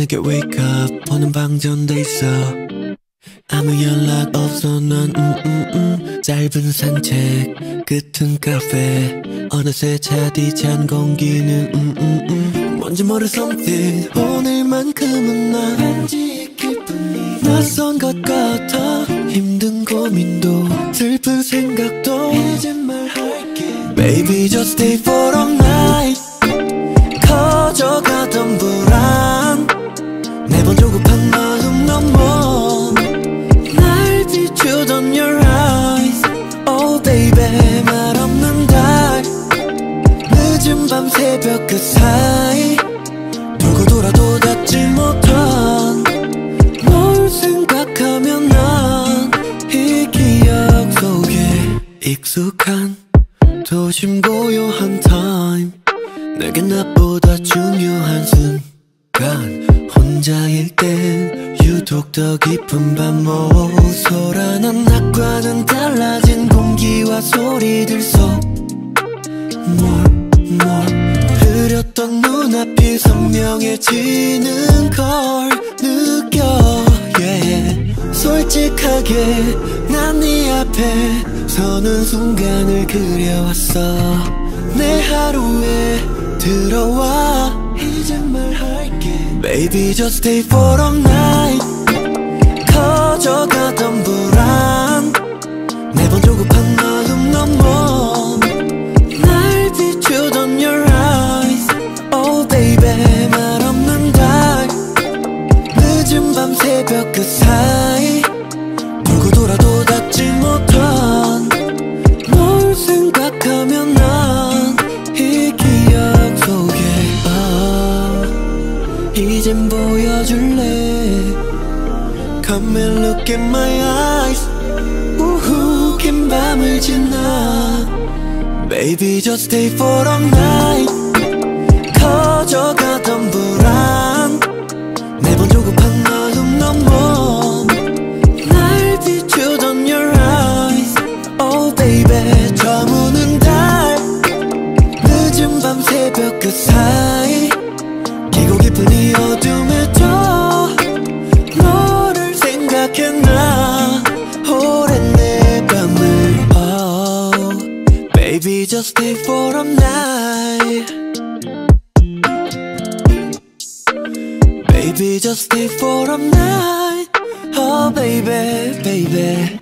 함께 wake up. 보는 방전돼 있어. 아무 연락 없어 넌 음, 음, 음. 짧은 산책 끝은 카페. 어느새 차디찬 공기는 음, 음, 음. 뭔지 모를 something. 오늘만큼은 나 왠지 기분이 낯선 것 같아. 힘든 고민도 슬픈 생각도 이제 말할게. Baby just stay for a your eyes. Oh baby 말 없는 달. 늦은 밤 새벽 그 사이. 돌고 돌아도 닿지 못한 널 생각하면 난 이 기억 속에 익숙한 도심 고요한 time. 내겐 나보다 중요한 순간 혼자일 땐 유독 더 깊은 밤 모소라는 낮과는 달라진 공기와 소리들 속뭘뭘 흐렸던 눈앞이 선명해지는 걸 느껴. Yeah. 솔직하게 난 네 앞에 서는 순간을 그려왔어. 내 하루에 들어와 이제 말할게. Baby just stay for a night. 커져가던 불안. 매번 조급한 마음 넘어. 날 비추던 your eyes. Oh baby 말 없는 달 늦은 밤 새벽 그 사이 보여줄래 Come and look at my eyes 우후 긴 밤을 지나 Baby just stay for a night 커져가던 불안 매번 조급한 마음 넘어 날 비추던 your eyes Oh baby 저무는 달 늦은 밤 새벽 그사 Just stay for a night. Baby just stay for a night. Oh baby baby